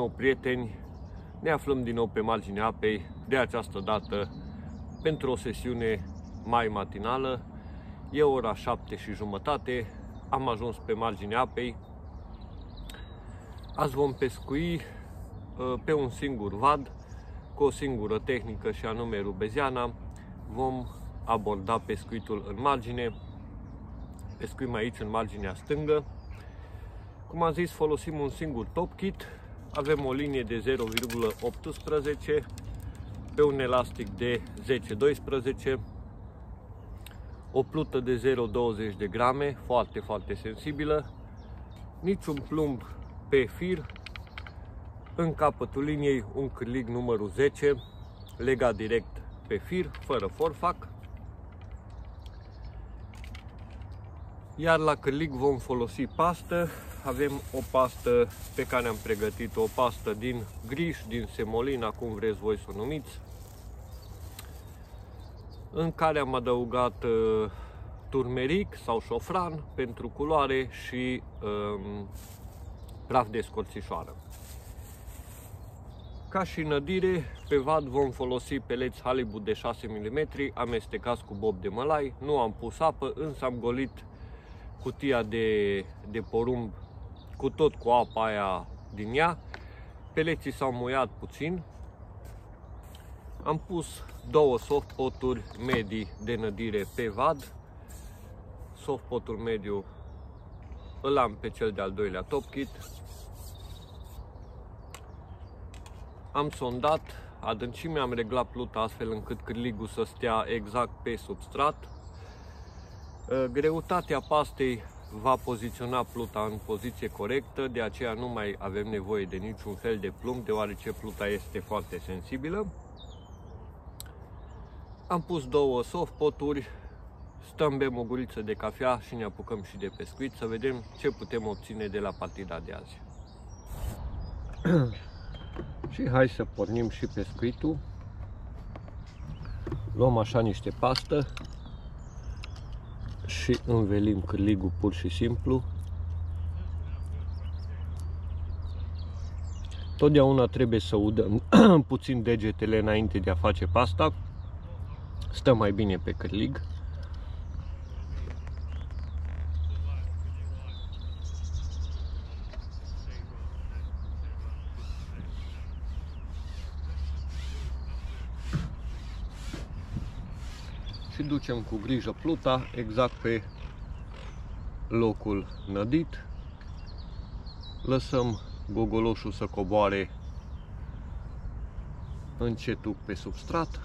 Bun găsit din nou, prieteni! Ne aflăm din nou pe marginea apei, de această dată pentru o sesiune mai matinală. E ora 7 și jumătate, am ajuns pe marginea apei. Azi vom pescui uh, pe un singur vad, cu o singură tehnică și anume rubeziana. Vom aborda pescuitul în margine. Pescuim aici în marginea stângă cum am zis, folosim un singur top kit. Avem o linie de 0,18 pe un elastic de 10-12 o plută de 0,20 de grame, foarte, foarte sensibilă, niciun plumb pe fir, în capătul liniei un cârlig numărul 10, legat direct pe fir, fără forfac. Iar la cârlig vom folosi pastă avem o pastă pe care am pregătit o pastă din griș, din semolina, cum vreți voi să o numiți, în care am adăugat uh, turmeric sau șofran pentru culoare și um, praf de scorțișoară. Ca și nădire, pe vad vom folosi peleți Halibut de 6 mm amestecați cu bob de mălai. Nu am pus apă, însă am golit cutia de, de porumb cu tot cu apa aia din ea. Peleții s-au muiat puțin. Am pus două softpoturi medii de nădire pe vad. Softpotul mediu îl am pe cel de-al doilea top kit. Am sondat adâncimea, am reglat pluta astfel încât cârligul să stea exact pe substrat. Greutatea pastei va poziționa pluta în poziție corectă, de aceea nu mai avem nevoie de niciun fel de plumb, deoarece pluta este foarte sensibilă. Am pus două soft poturi, stăm, bem o guriță de cafea și ne apucăm și de pescuit să vedem ce putem obține de la partida de azi. și hai să pornim și pescuitul. Luăm așa niște pastă și învelim cârligul pur și simplu. Totdeauna trebuie să udăm puțin degetele înainte de a face pasta. Stă mai bine pe cârlig. Și ducem cu grijă pluta exact pe locul nădit. Lăsăm gogoloșul să coboare încetul pe substrat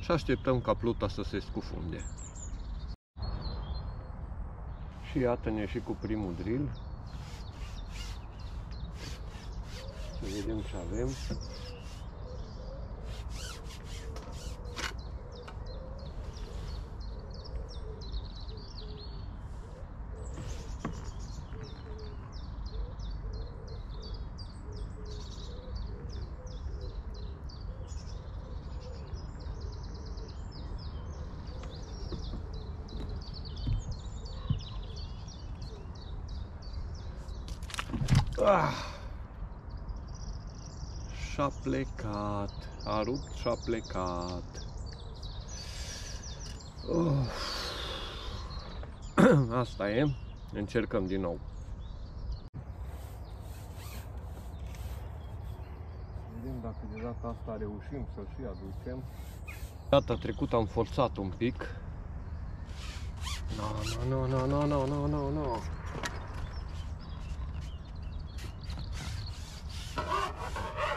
și așteptăm ca pluta să se scufunde. Și iată-ne și cu primul drill. Să vedem ce avem. Ah. Și-a plecat. A rupt și-a plecat. Uh. Asta e. Încercăm din nou. Vedem dacă de data asta reușim să-l și aducem. Data trecută am forțat un pic. No, no, no, no, no, no, no, no.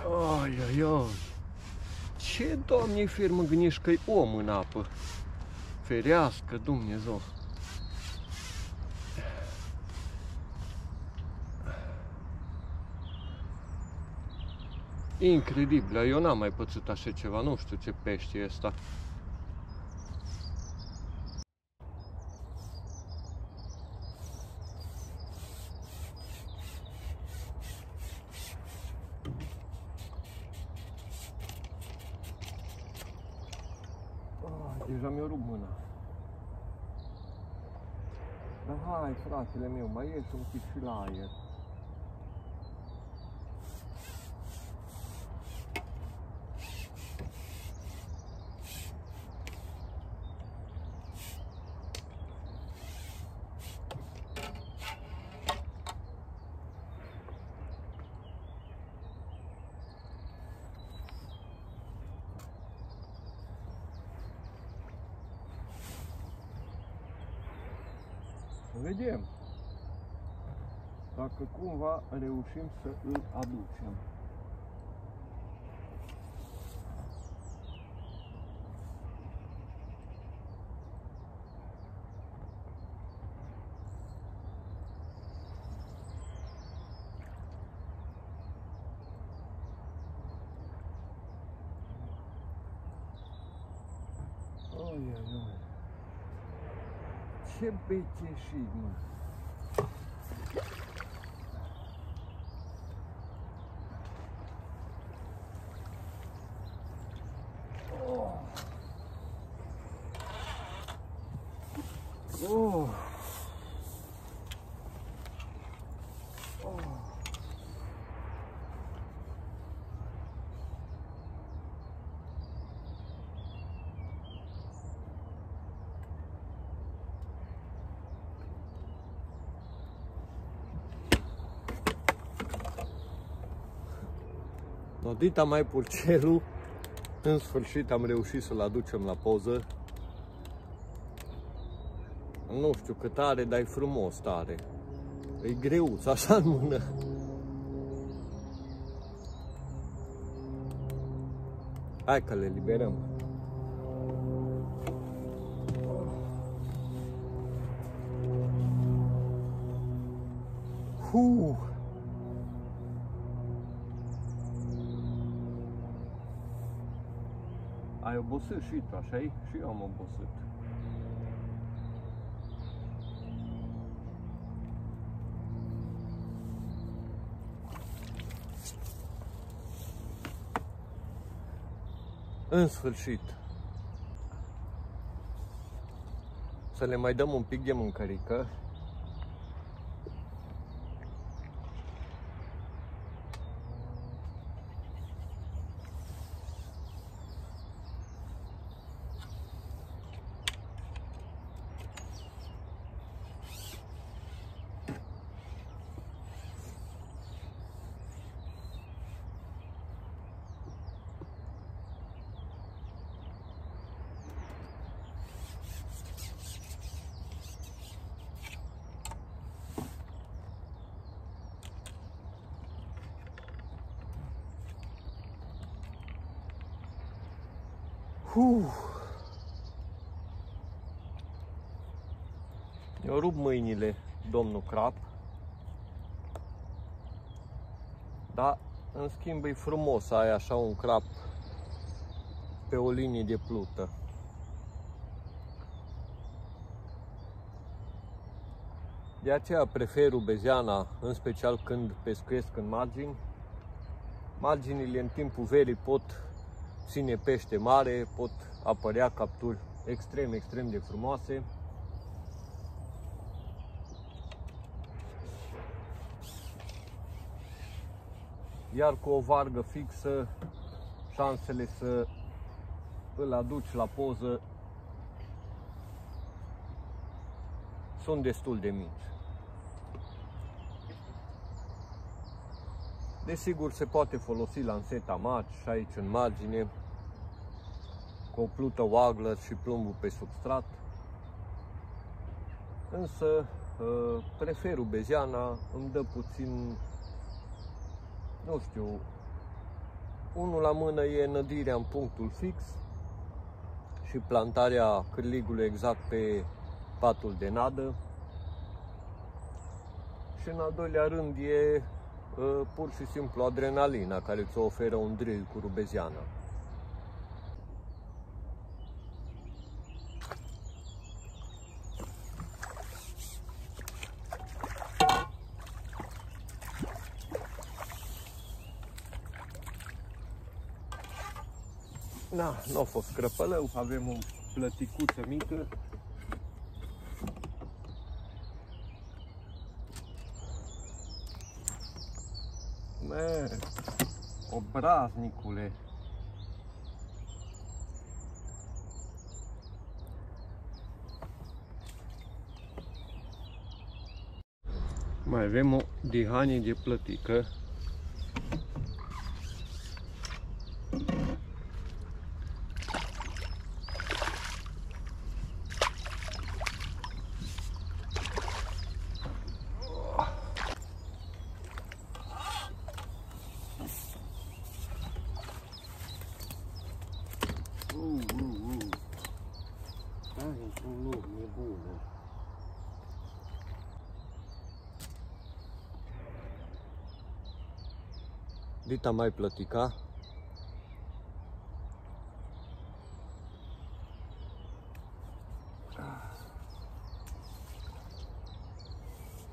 Ai, ai, ai. Ce, Doamne, firmă gândești că om în apă? Ferească Dumnezeu. Incredibil, eu n-am mai pățit așa ceva, nu știu ce pește e ăsta. Dar hai, fratele meu, mai ieși un pic și la aer. Vedem dacă cumva reușim să îl aducem. Oi, oi, oi. Ce bețeșit, mă! Oh. Oh. Nodita mai purcelul, în sfârșit am reușit să-l aducem la poză. Nu știu cât are, dar e frumos tare. E greuț, așa în mână. Hai că le liberăm. Huh. Ai obosit și tu, așa -i? Și eu am obosit. În sfârșit. Să le mai dăm un pic de mâncărică. Uf. Eu rup mâinile, domnul Crap. Dar, în schimb, e frumos să ai așa un crap pe o linie de plută. De aceea prefer ubeziana, în special când pescuiesc în margini. Marginile în timpul verii pot ține pește mare, pot apărea capturi extrem, extrem de frumoase. Iar cu o vargă fixă, șansele să îl aduci la poză sunt destul de mici. Desigur, se poate folosi lanseta match și aici în margine, cu o plută Wagler și plumbul pe substrat. Însă, ă, prefer ubeziana, îmi dă puțin, nu știu, unul la mână e nădirea în punctul fix și plantarea cârligului exact pe patul de nadă. Și în al doilea rând e Uh, pur și simplu adrenalina care ți oferă un drill cu rubeziana. Da, nu a fost crăpălău, avem o plăticuță mică obraznicule. Mai avem o dihanie de plătică Dita mai plătica.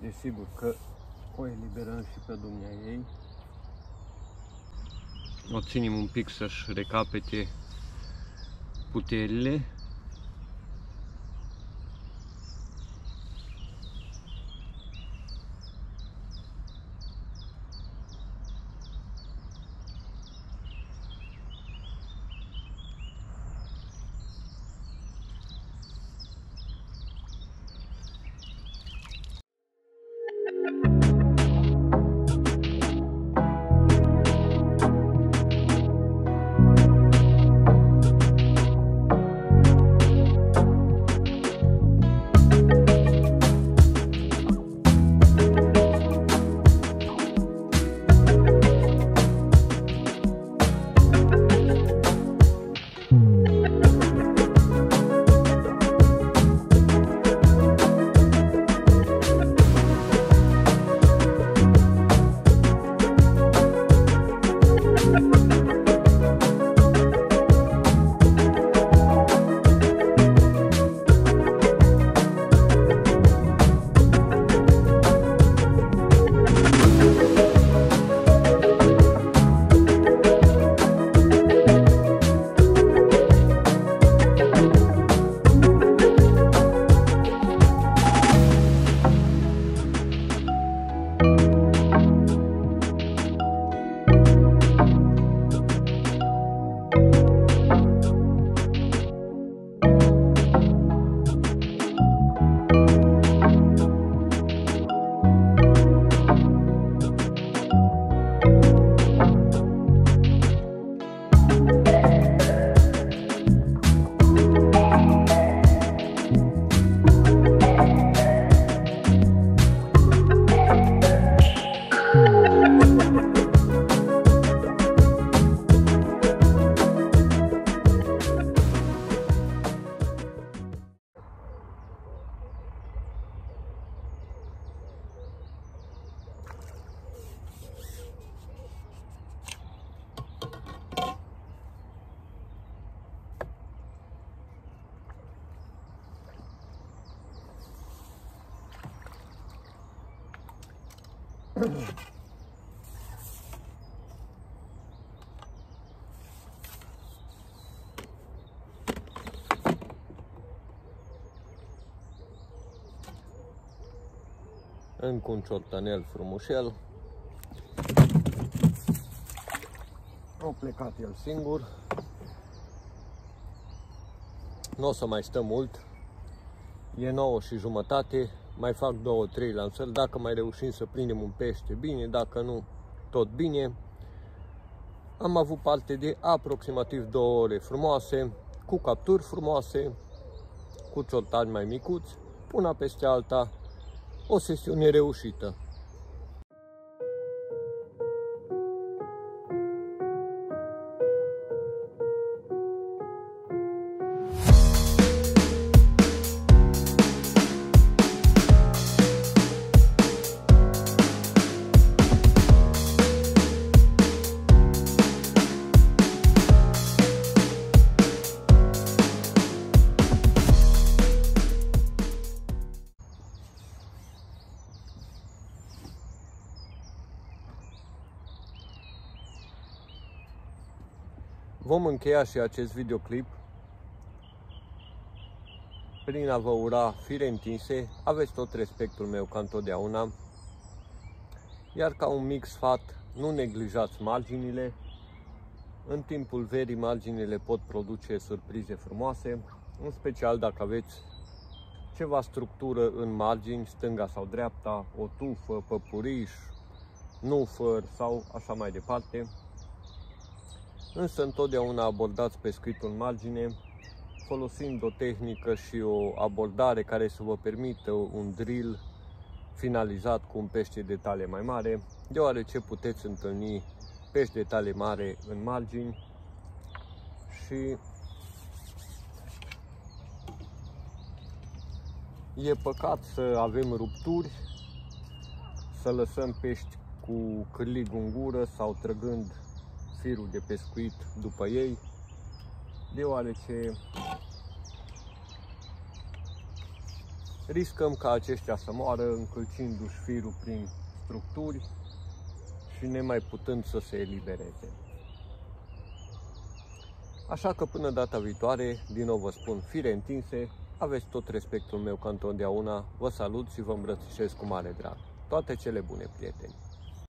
Desigur că o eliberăm și pe dumnea ei. O ținem un pic să-și recapete puterile Încă un ciortanel frumușel. Au plecat el singur. Nu o să mai stăm mult. E 9 și jumătate mai fac 2-3 lansări, dacă mai reușim să prindem un pește, bine, dacă nu, tot bine. Am avut parte de aproximativ 2 ore frumoase, cu capturi frumoase, cu ciortani mai micuți, una peste alta, o sesiune reușită. Vom încheia și acest videoclip. Prin a vă ura fire întinse, aveți tot respectul meu ca întotdeauna, iar ca un mic sfat, nu neglijați marginile, în timpul verii marginile pot produce surprize frumoase, în special dacă aveți ceva structură în margini, stânga sau dreapta, o tufă, păpuriș, nufăr sau așa mai departe însă întotdeauna abordați pescuitul în margine, folosind o tehnică și o abordare care să vă permită un drill finalizat cu un pește de tale mai mare, deoarece puteți întâlni pești de tale mare în margini și e păcat să avem rupturi, să lăsăm pești cu cârlig în gură sau trăgând firul de pescuit după ei, deoarece riscăm ca aceștia să moară încălcindu-și firul prin structuri și nemai putând să se elibereze. Așa că până data viitoare, din nou vă spun, fire întinse, aveți tot respectul meu ca întotdeauna, vă salut și vă îmbrățișez cu mare drag. Toate cele bune, prieteni!